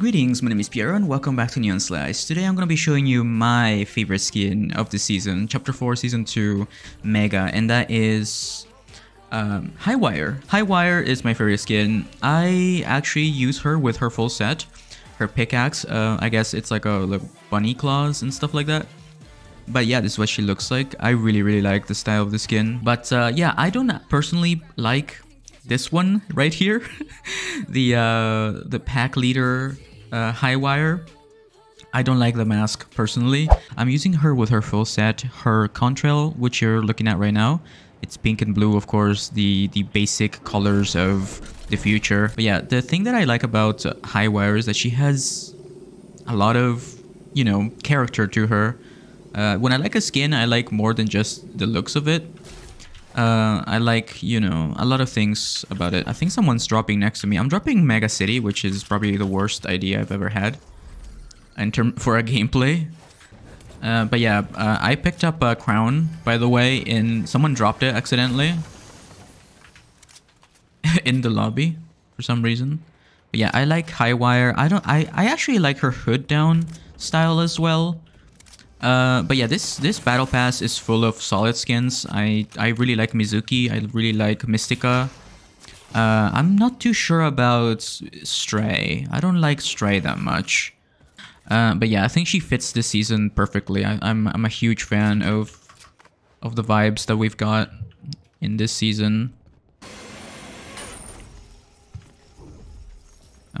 Greetings, my name is Piero and welcome back to Neon Slice. Today I'm going to be showing you my favorite skin of the season, Chapter 4, Season 2, Mega, and that is um, Highwire. Highwire is my favorite skin. I actually use her with her full set. Her pickaxe, uh, I guess it's like a like bunny claws and stuff like that. But yeah, this is what she looks like. I really, really like the style of the skin. But uh, yeah, I don't personally like this one right here. the uh, the pack leader uh, Highwire. I don't like the mask personally. I'm using her with her full set, her contrail, which you're looking at right now. It's pink and blue, of course, the, the basic colors of the future. But yeah, the thing that I like about Highwire is that she has a lot of, you know, character to her. Uh, when I like a skin, I like more than just the looks of it. Uh, I like, you know, a lot of things about it. I think someone's dropping next to me. I'm dropping Mega City, which is probably the worst idea I've ever had in term for a gameplay. Uh, but yeah, uh, I picked up a crown, by the way, and someone dropped it accidentally in the lobby for some reason. But yeah, I like Highwire. I don't. I I actually like her hood down style as well. Uh, but yeah, this this battle pass is full of solid skins. I I really like Mizuki. I really like Mystica. Uh, I'm not too sure about Stray. I don't like Stray that much. Uh, but yeah, I think she fits this season perfectly. I, I'm I'm a huge fan of of the vibes that we've got in this season.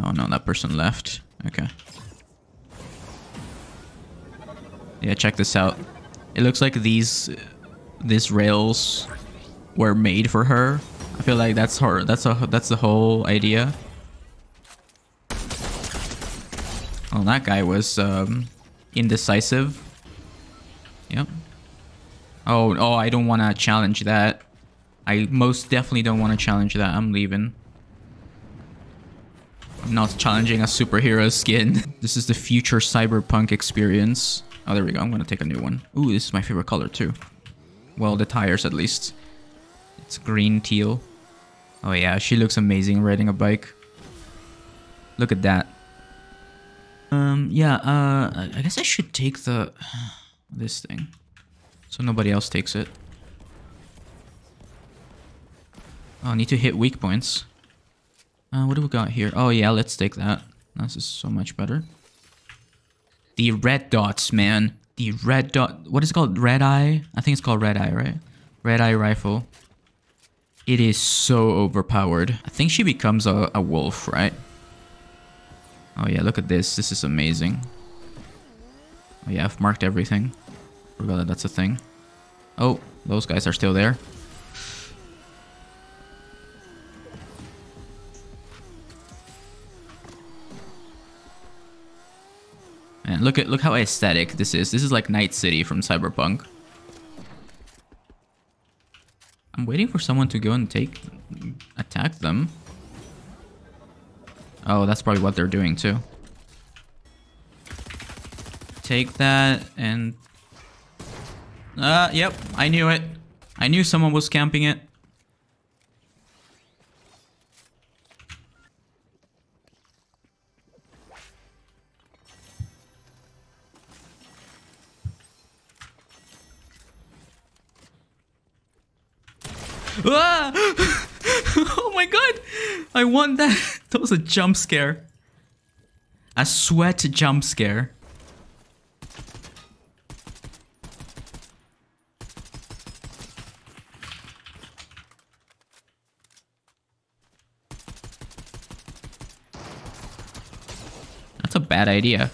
Oh no, that person left. Okay. Yeah, check this out. It looks like these these rails were made for her. I feel like that's her. That's a that's the whole idea. Well, that guy was um, indecisive. Yep. Oh, oh, I don't want to challenge that. I most definitely don't want to challenge that. I'm leaving. I'm not challenging a superhero skin. this is the future cyberpunk experience. Oh, there we go. I'm going to take a new one. Ooh, this is my favorite color too. Well, the tires at least. It's green teal. Oh yeah, she looks amazing riding a bike. Look at that. Um, yeah, uh, I guess I should take the... this thing. So nobody else takes it. Oh, I need to hit weak points. Uh, what do we got here? Oh yeah, let's take that. This is so much better. The red dots, man. The red dot. What is it called? Red eye? I think it's called red eye, right? Red eye rifle. It is so overpowered. I think she becomes a, a wolf, right? Oh yeah, look at this. This is amazing. Oh yeah, I've marked everything. Forgot that that's a thing. Oh, those guys are still there. And look at look how aesthetic this is. This is like Night City from Cyberpunk. I'm waiting for someone to go and take attack them. Oh, that's probably what they're doing too. Take that and uh yep, I knew it. I knew someone was camping it. Ah! oh my god! I want that. That was a jump scare. A sweat jump scare. That's a bad idea.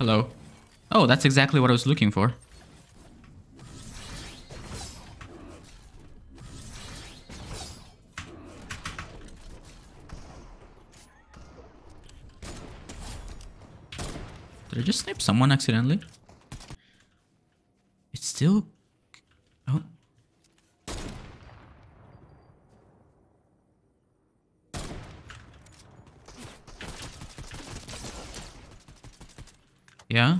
Hello. Oh, that's exactly what I was looking for. Did I just snipe someone accidentally? It's still... Oh, Yeah?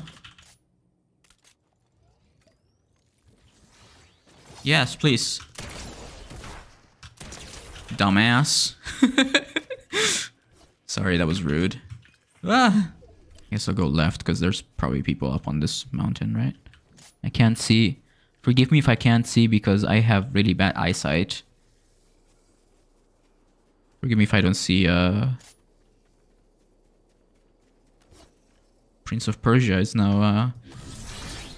Yes, please. Dumbass. Sorry, that was rude. Ah! I guess I'll go left because there's probably people up on this mountain, right? I can't see. Forgive me if I can't see because I have really bad eyesight. Forgive me if I don't see uh Prince of Persia is now uh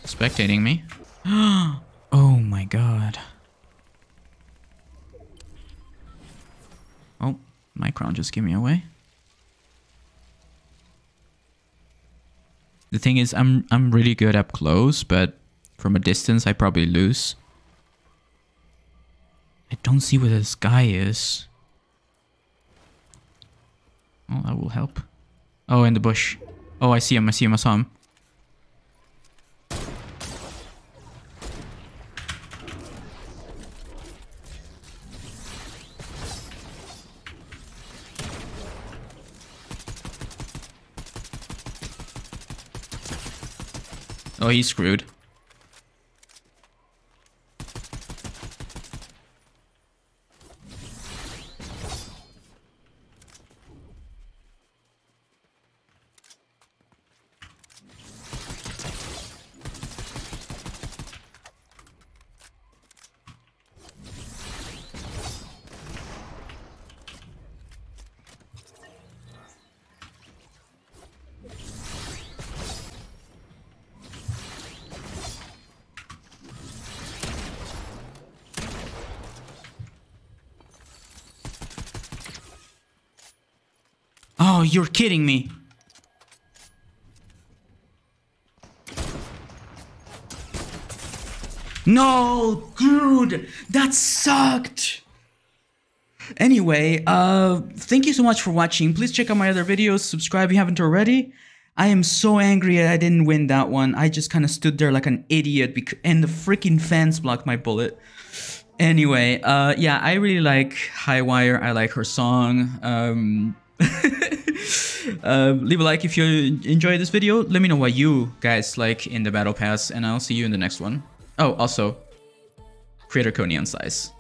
spectating me. oh my god. Oh, my crown just gave me away. The thing is I'm I'm really good up close, but from a distance I probably lose. I don't see where this guy is. Oh, that will help. Oh, in the bush. Oh, I see him. I see him. I saw him. Oh, he's screwed. Oh, you're kidding me. No, dude, that sucked. Anyway, uh, thank you so much for watching. Please check out my other videos. Subscribe if you haven't already. I am so angry I didn't win that one. I just kind of stood there like an idiot and the freaking fence blocked my bullet. Anyway, uh, yeah, I really like Highwire. I like her song. Um, uh, leave a like if you enjoyed this video. Let me know what you guys like in the Battle Pass, and I'll see you in the next one. Oh, also, creator code Neon Slice.